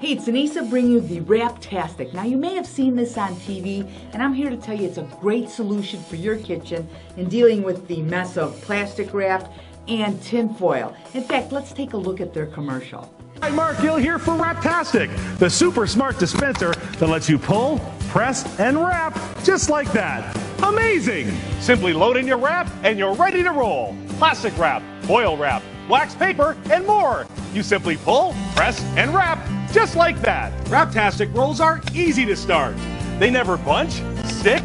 Hey, it's Anissa bringing you the Wraptastic. Now, you may have seen this on TV, and I'm here to tell you it's a great solution for your kitchen in dealing with the mess of plastic wrap and tinfoil. In fact, let's take a look at their commercial. Hi, Mark Gill here for Wraptastic, the super smart dispenser that lets you pull, press, and wrap just like that. Amazing! Simply load in your wrap and you're ready to roll. Plastic wrap, foil wrap, wax paper, and more. You simply pull, press, and wrap just like that. Wraptastic rolls are easy to start. They never bunch, stick,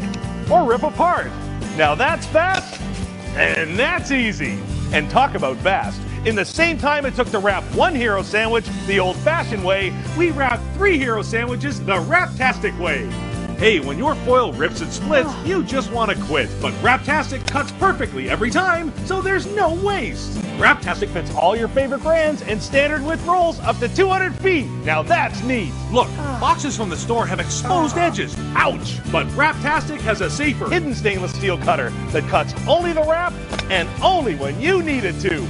or rip apart. Now that's fast, and that's easy. And talk about fast. In the same time it took to wrap one hero sandwich the old fashioned way, we wrap three hero sandwiches the Wraptastic way. Hey, when your foil rips and splits, you just want to quit. But Wraptastic cuts perfectly every time, so there's no waste. Wraptastic fits all your favorite brands and standard width rolls up to 200 feet. Now that's neat. Look, ah. boxes from the store have exposed ah. edges. Ouch! But Wraptastic has a safer, hidden stainless steel cutter that cuts only the wrap and only when you need it to.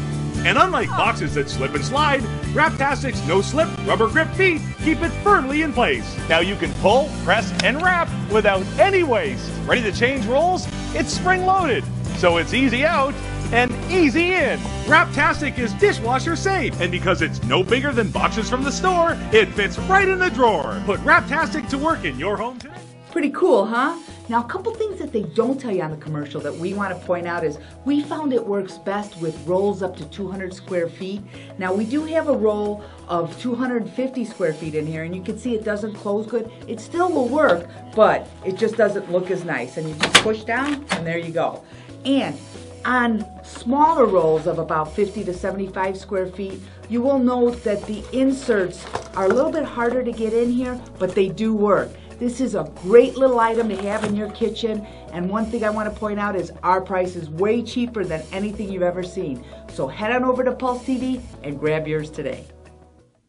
And unlike boxes that slip and slide, Wraptastic's no slip, rubber grip feet keep it firmly in place. Now you can pull, press, and wrap without any waste. Ready to change rolls? It's spring loaded, so it's easy out and easy in. Wraptastic is dishwasher safe, and because it's no bigger than boxes from the store, it fits right in the drawer. Put Wraptastic to work in your home today. Pretty cool, huh? Now, a couple things that they don't tell you on the commercial that we want to point out is we found it works best with rolls up to 200 square feet. Now, we do have a roll of 250 square feet in here, and you can see it doesn't close good. It still will work, but it just doesn't look as nice. And you just push down, and there you go. And on smaller rolls of about 50 to 75 square feet, you will note that the inserts are a little bit harder to get in here, but they do work. This is a great little item to have in your kitchen. And one thing I want to point out is our price is way cheaper than anything you've ever seen. So head on over to Pulse TV and grab yours today.